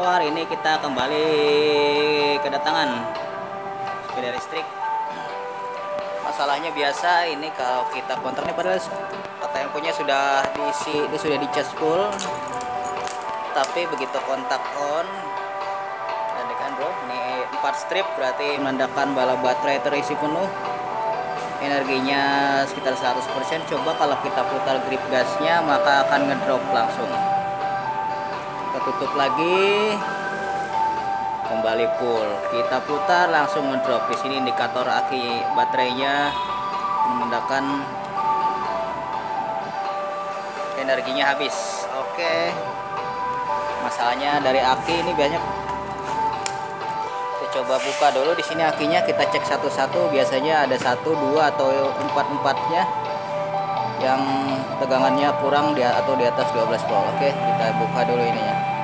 Halo, hari ini kita kembali kedatangan sepeda listrik. Masalahnya biasa ini kalau kita kontrak ini padahal kata yang punya sudah diisi, dia sudah dicas full. Tapi begitu kontak on, ada kan bro, ini 4 strip berarti menandakan bala baterai terisi penuh. Energinya sekitar 100%. Coba kalau kita putar grip gasnya maka akan ngedrop langsung tutup lagi. Kembali full. Kita putar langsung ngedrop. Di sini indikator aki baterainya menandakan energinya habis. Oke. Masalahnya dari aki ini banyak. Kita coba buka dulu. Di sini akinya kita cek satu-satu. Biasanya ada satu dua atau empat empatnya yang tegangannya kurang di atau di atas 12 volt. Oke, kita buka dulu ininya.